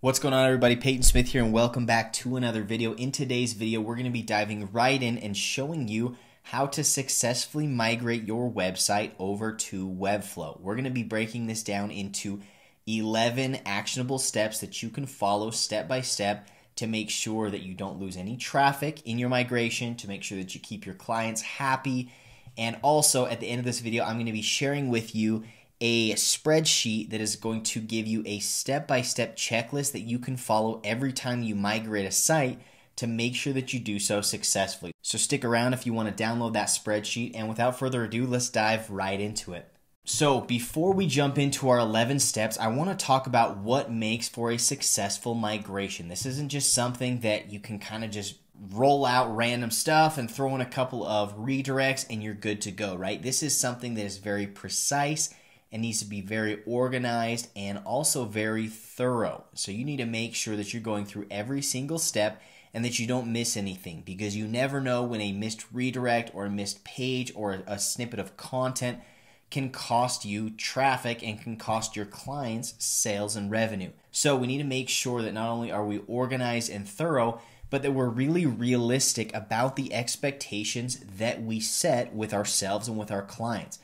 What's going on everybody? Payton Smith here and welcome back to another video. In today's video, we're going to be diving right in and showing you how to successfully migrate your website over to Webflow. We're going to be breaking this down into 11 actionable steps that you can follow step by step to make sure that you don't lose any traffic in your migration, to make sure that you keep your clients happy. And also at the end of this video, I'm going to be sharing with you a spreadsheet that is going to give you a step by step checklist that you can follow every time you migrate a site to make sure that you do so successfully. So stick around if you want to download that spreadsheet. And without further ado, let's dive right into it. So, before we jump into our 11 steps, I want to talk about what makes for a successful migration. This isn't just something that you can kind of just roll out random stuff and throw in a couple of redirects and you're good to go, right? This is something that is very precise and needs to be very organized and also very thorough. So you need to make sure that you're going through every single step and that you don't miss anything because you never know when a missed redirect or a missed page or a snippet of content can cost you traffic and can cost your clients sales and revenue. So we need to make sure that not only are we organized and thorough, but that we're really realistic about the expectations that we set with ourselves and with our clients.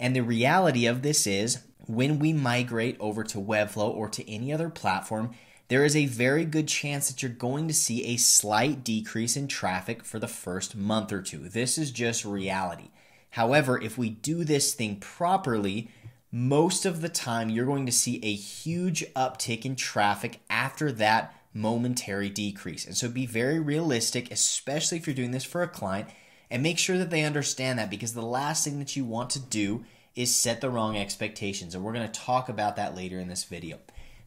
And the reality of this is when we migrate over to Webflow or to any other platform, there is a very good chance that you're going to see a slight decrease in traffic for the first month or two. This is just reality. However, if we do this thing properly, most of the time you're going to see a huge uptick in traffic after that momentary decrease. And so be very realistic, especially if you're doing this for a client and make sure that they understand that because the last thing that you want to do is set the wrong expectations. And we're going to talk about that later in this video.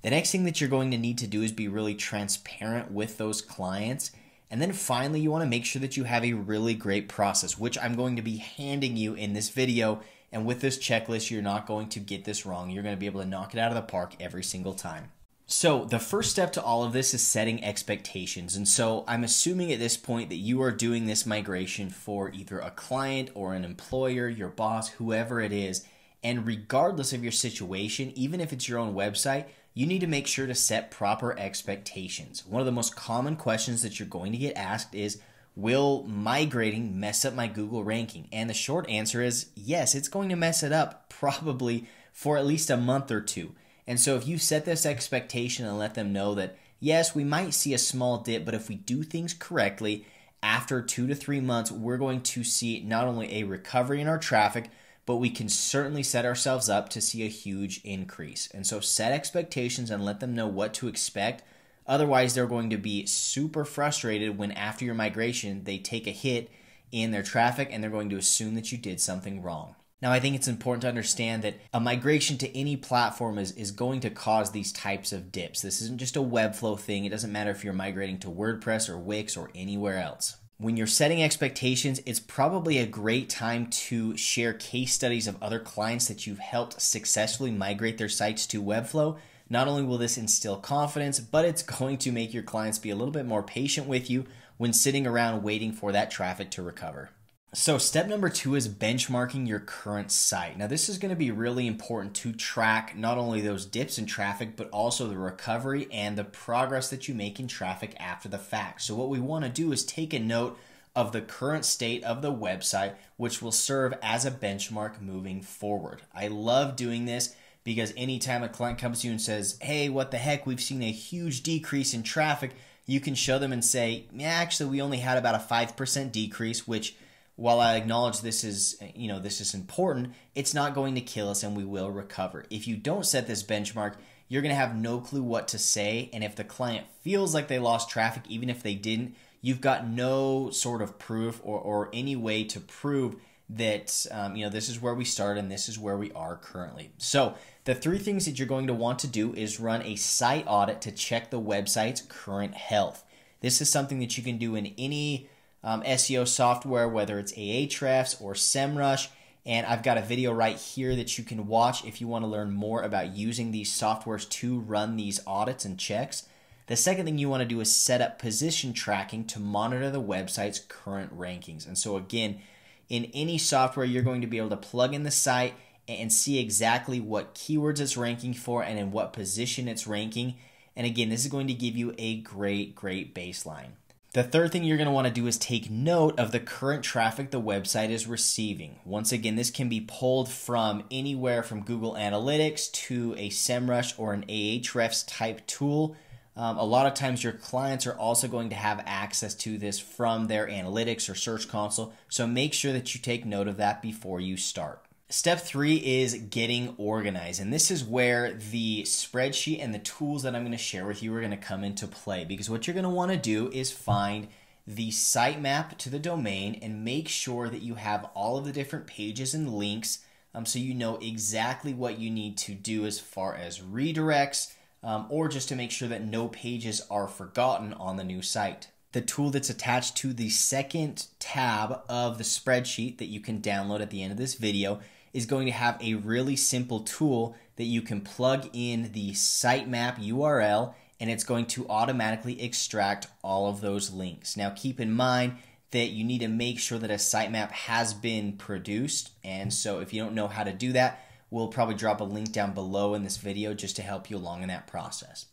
The next thing that you're going to need to do is be really transparent with those clients. And then finally, you want to make sure that you have a really great process, which I'm going to be handing you in this video. And with this checklist, you're not going to get this wrong. You're going to be able to knock it out of the park every single time. So, the first step to all of this is setting expectations. And so, I'm assuming at this point that you are doing this migration for either a client or an employer, your boss, whoever it is. And regardless of your situation, even if it's your own website, you need to make sure to set proper expectations. One of the most common questions that you're going to get asked is Will migrating mess up my Google ranking? And the short answer is yes, it's going to mess it up probably for at least a month or two. And so if you set this expectation and let them know that, yes, we might see a small dip, but if we do things correctly, after two to three months, we're going to see not only a recovery in our traffic, but we can certainly set ourselves up to see a huge increase. And so set expectations and let them know what to expect. Otherwise, they're going to be super frustrated when after your migration, they take a hit in their traffic and they're going to assume that you did something wrong. Now, I think it's important to understand that a migration to any platform is, is going to cause these types of dips. This isn't just a Webflow thing. It doesn't matter if you're migrating to WordPress or Wix or anywhere else. When you're setting expectations, it's probably a great time to share case studies of other clients that you've helped successfully migrate their sites to Webflow. Not only will this instill confidence, but it's going to make your clients be a little bit more patient with you when sitting around waiting for that traffic to recover. So, step number two is benchmarking your current site. Now, this is going to be really important to track not only those dips in traffic, but also the recovery and the progress that you make in traffic after the fact. So, what we want to do is take a note of the current state of the website, which will serve as a benchmark moving forward. I love doing this because anytime a client comes to you and says, Hey, what the heck, we've seen a huge decrease in traffic, you can show them and say, Yeah, actually, we only had about a 5% decrease, which while I acknowledge this is, you know, this is important, it's not going to kill us and we will recover. If you don't set this benchmark, you're going to have no clue what to say. And if the client feels like they lost traffic, even if they didn't, you've got no sort of proof or, or any way to prove that, um, you know, this is where we start and this is where we are currently. So, the three things that you're going to want to do is run a site audit to check the website's current health. This is something that you can do in any um, SEO software, whether it's Ahrefs or SEMrush. And I've got a video right here that you can watch if you want to learn more about using these softwares to run these audits and checks. The second thing you want to do is set up position tracking to monitor the website's current rankings. And so, again, in any software, you're going to be able to plug in the site and see exactly what keywords it's ranking for and in what position it's ranking. And again, this is going to give you a great, great baseline. The third thing you're going to want to do is take note of the current traffic the website is receiving. Once again, this can be pulled from anywhere from Google Analytics to a SEMrush or an Ahrefs type tool. Um, a lot of times, your clients are also going to have access to this from their analytics or search console. So make sure that you take note of that before you start. Step three is getting organized. And this is where the spreadsheet and the tools that I'm going to share with you are going to come into play. Because what you're going to want to do is find the sitemap to the domain and make sure that you have all of the different pages and links um, so you know exactly what you need to do as far as redirects um, or just to make sure that no pages are forgotten on the new site the tool that's attached to the second tab of the spreadsheet that you can download at the end of this video is going to have a really simple tool that you can plug in the sitemap URL and it's going to automatically extract all of those links. Now keep in mind that you need to make sure that a sitemap has been produced and so if you don't know how to do that, we'll probably drop a link down below in this video just to help you along in that process.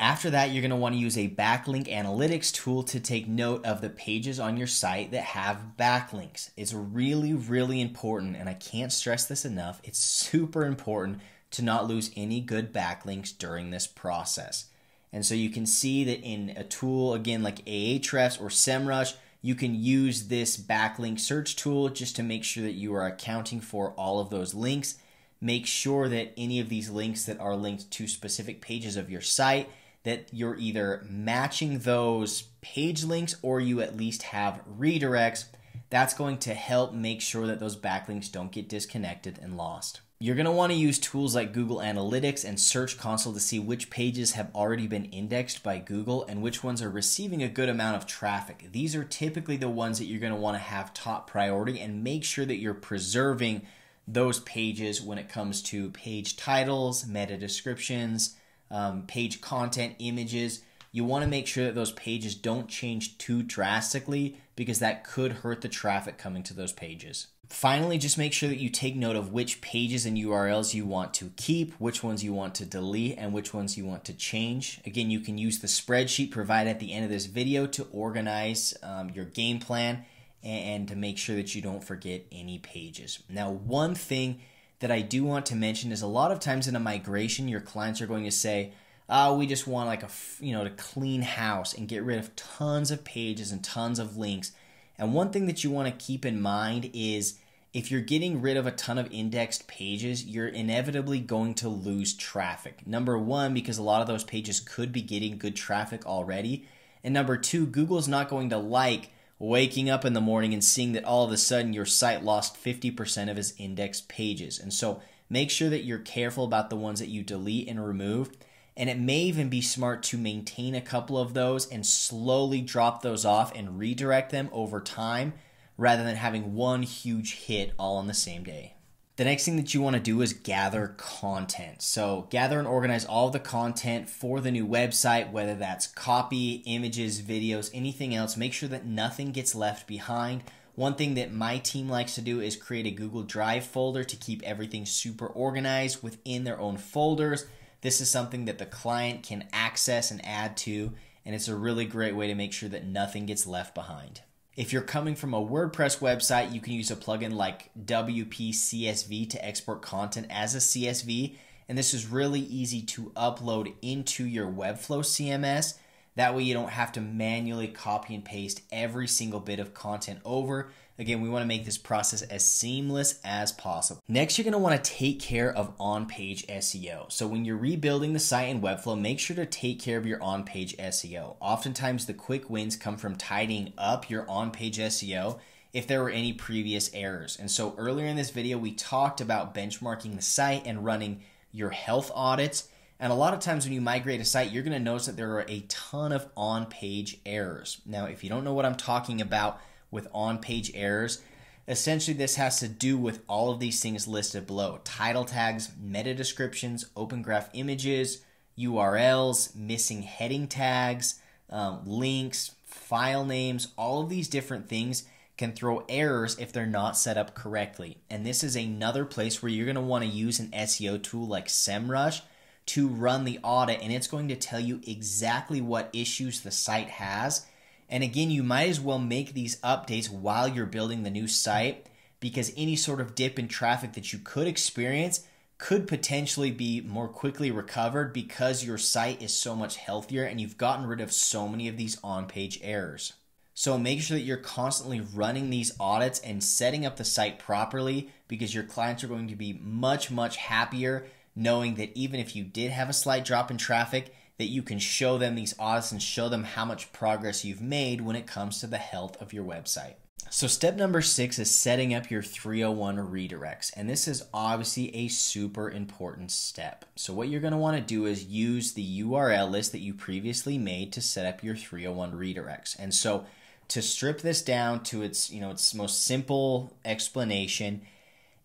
After that, you're going to want to use a backlink analytics tool to take note of the pages on your site that have backlinks. It's really, really important, and I can't stress this enough. It's super important to not lose any good backlinks during this process. And so you can see that in a tool, again, like Ahrefs or SEMrush, you can use this backlink search tool just to make sure that you are accounting for all of those links. Make sure that any of these links that are linked to specific pages of your site that you're either matching those page links or you at least have redirects. That's going to help make sure that those backlinks don't get disconnected and lost. You're going to want to use tools like Google Analytics and Search Console to see which pages have already been indexed by Google and which ones are receiving a good amount of traffic. These are typically the ones that you're going to want to have top priority and make sure that you're preserving those pages when it comes to page titles, meta descriptions, um, page content, images. You want to make sure that those pages don't change too drastically because that could hurt the traffic coming to those pages. Finally, just make sure that you take note of which pages and URLs you want to keep, which ones you want to delete, and which ones you want to change. Again, you can use the spreadsheet provided at the end of this video to organize um, your game plan and to make sure that you don't forget any pages. Now, one thing that I do want to mention is a lot of times in a migration, your clients are going to say, "Oh, we just want like a you know to clean house and get rid of tons of pages and tons of links." And one thing that you want to keep in mind is if you're getting rid of a ton of indexed pages, you're inevitably going to lose traffic. Number one, because a lot of those pages could be getting good traffic already. And number two, Google's not going to like waking up in the morning and seeing that all of a sudden your site lost 50% of its index pages. And so make sure that you're careful about the ones that you delete and remove. And it may even be smart to maintain a couple of those and slowly drop those off and redirect them over time rather than having one huge hit all on the same day. The next thing that you want to do is gather content. So, gather and organize all the content for the new website, whether that's copy, images, videos, anything else. Make sure that nothing gets left behind. One thing that my team likes to do is create a Google Drive folder to keep everything super organized within their own folders. This is something that the client can access and add to, and it's a really great way to make sure that nothing gets left behind. If you're coming from a WordPress website, you can use a plugin like WP CSV to export content as a CSV. And this is really easy to upload into your Webflow CMS. That way, you don't have to manually copy and paste every single bit of content over. Again, we want to make this process as seamless as possible. Next, you're want to take care of on-page SEO. So when you're rebuilding the site in Webflow, make sure to take care of your on-page SEO. Oftentimes, the quick wins come from tidying up your on-page SEO if there were any previous errors. And so earlier in this video, we talked about benchmarking the site and running your health audits. And a lot of times when you migrate a site, you're to notice that there are a ton of on-page errors. Now, if you don't know what I'm talking about, with on page errors. Essentially, this has to do with all of these things listed below title tags, meta descriptions, open graph images, URLs, missing heading tags, um, links, file names, all of these different things can throw errors if they're not set up correctly. And this is another place where you're going to want to use an SEO tool like SEMrush to run the audit and it's going to tell you exactly what issues the site has. And again, you might as well make these updates while you're building the new site because any sort of dip in traffic that you could experience could potentially be more quickly recovered because your site is so much healthier and you've gotten rid of so many of these on page errors. So make sure that you're constantly running these audits and setting up the site properly because your clients are going to be much, much happier knowing that even if you did have a slight drop in traffic, that you can show them these audits and show them how much progress you've made when it comes to the health of your website. So, step number six is setting up your 301 redirects. And this is obviously a super important step. So, what you're going to want to do is use the URL list that you previously made to set up your 301 redirects. And so, to strip this down to its, you know, its most simple explanation,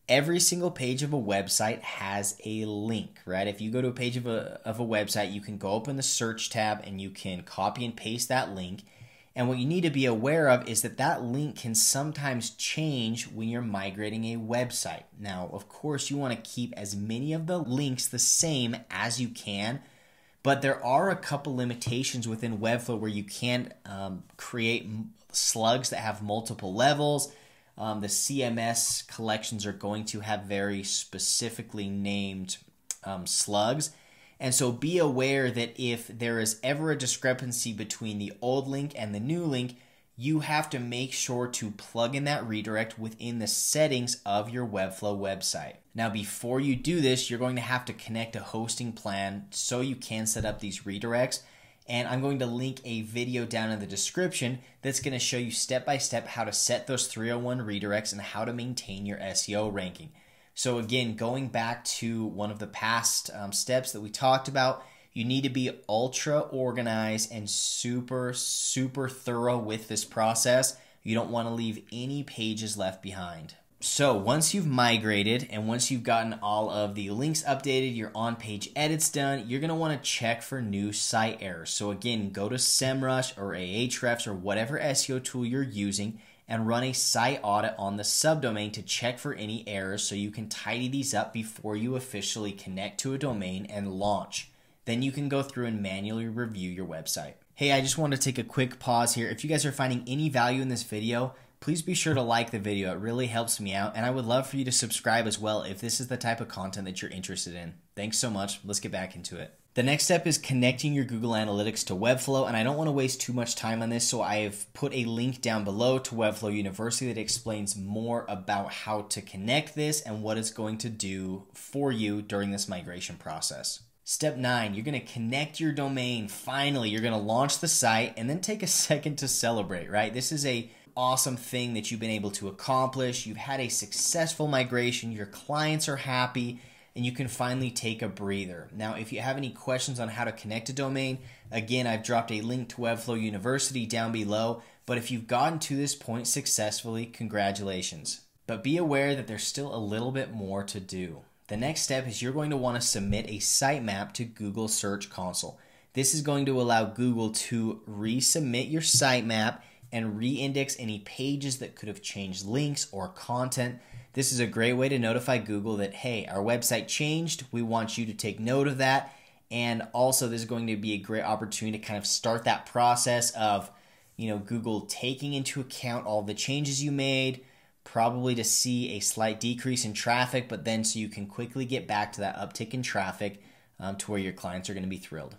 every single page of a website has a link, right? If you go to a page of a, of a website, you can go open the search tab and you can copy and paste that link and what you need to be aware of is that that link can sometimes change when you're migrating a website. Now, of course, you want to keep as many of the links the same as you can, but there are a couple limitations within Webflow where you can um, create slugs that have multiple levels. Um, the CMS collections are going to have very specifically named um, slugs and so be aware that if there is ever a discrepancy between the old link and the new link, you have to make sure to plug in that redirect within the settings of your Webflow website. Now, before you do this, you're going to have to connect a hosting plan so you can set up these redirects. And I'm going to link a video down in the description that's going to show you step by step how to set those 301 redirects and how to maintain your SEO ranking. So, again, going back to one of the past um, steps that we talked about, you need to be ultra organized and super, super thorough with this process. You don't want to leave any pages left behind. So, once you've migrated and once you've gotten all of the links updated, your on page edits done, you're want to check for new site errors. So, again, go to SEMrush or Ahrefs or whatever SEO tool you're using and run a site audit on the subdomain to check for any errors so you can tidy these up before you officially connect to a domain and launch. Then you can go through and manually review your website. Hey, I just want to take a quick pause here. If you guys are finding any value in this video, please be sure to like the video. It really helps me out, and I would love for you to subscribe as well if this is the type of content that you're interested in. Thanks so much. Let's get back into it. The next step is connecting your Google Analytics to Webflow, and I don't want to waste too much time on this, so I have put a link down below to Webflow University that explains more about how to connect this and what it's going to do for you during this migration process. Step nine, you're going to connect your domain. Finally, you're going to launch the site and then take a second to celebrate, right? This is a awesome thing that you've been able to accomplish. You've had a successful migration, your clients are happy, and you can finally take a breather. Now, if you have any questions on how to connect a domain, again, I've dropped a link to Webflow University down below. But if you've gotten to this point successfully, congratulations. But be aware that there's still a little bit more to do. The next step is you're going to want to submit a sitemap to Google Search Console. This is going to allow Google to resubmit your sitemap and re-index any pages that could have changed links or content this is a great way to notify Google that, hey, our website changed. We want you to take note of that. And also, this is going to be a great opportunity to kind of start that process of, you know, Google taking into account all the changes you made, probably to see a slight decrease in traffic, but then so you can quickly get back to that uptick in traffic um, to where your clients are going to be thrilled.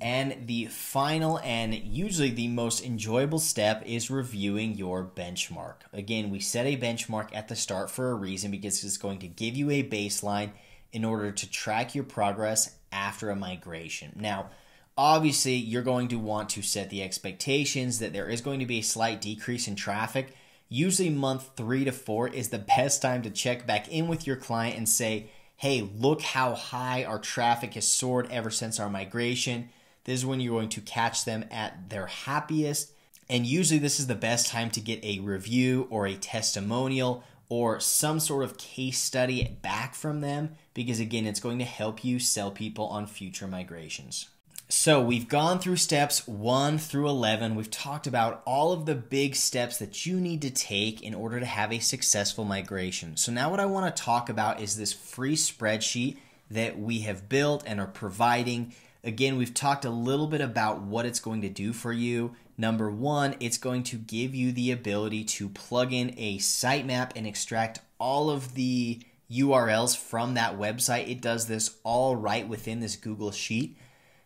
And the final and usually the most enjoyable step is reviewing your benchmark. Again, we set a benchmark at the start for a reason because it's going to give you a baseline in order to track your progress after a migration. Now, obviously, you're going to want to set the expectations that there is going to be a slight decrease in traffic. Usually, month three to four is the best time to check back in with your client and say, hey, look how high our traffic has soared ever since our migration this is when you're going to catch them at their happiest. And usually, this is the best time to get a review or a testimonial or some sort of case study back from them because, again, it's going to help you sell people on future migrations. So, we've gone through steps 1 through 11. We've talked about all of the big steps that you need to take in order to have a successful migration. So, now what I want to talk about is this free spreadsheet that we have built and are providing. Again, we've talked a little bit about what it's going to do for you. Number one, it's going to give you the ability to plug in a sitemap and extract all of the URLs from that website. It does this all right within this Google Sheet.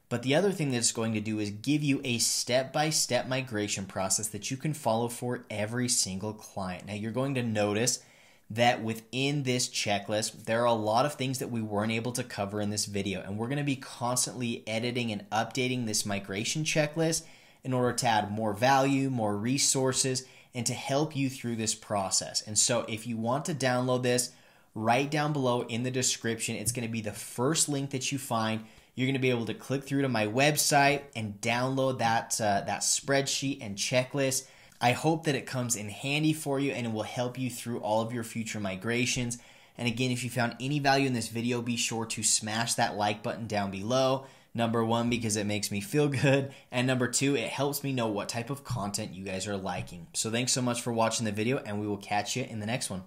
But the other thing that it's going to do is give you a step by step migration process that you can follow for every single client. Now, you're going to notice that within this checklist, there are a lot of things that we weren't able to cover in this video. And we're going to be constantly editing and updating this migration checklist in order to add more value, more resources, and to help you through this process. And so, if you want to download this, right down below in the description, it's going to be the first link that you find. You're going to be able to click through to my website and download that uh, that spreadsheet and checklist. I hope that it comes in handy for you and it will help you through all of your future migrations. And again, if you found any value in this video, be sure to smash that like button down below. Number one, because it makes me feel good. And number two, it helps me know what type of content you guys are liking. So thanks so much for watching the video, and we will catch you in the next one.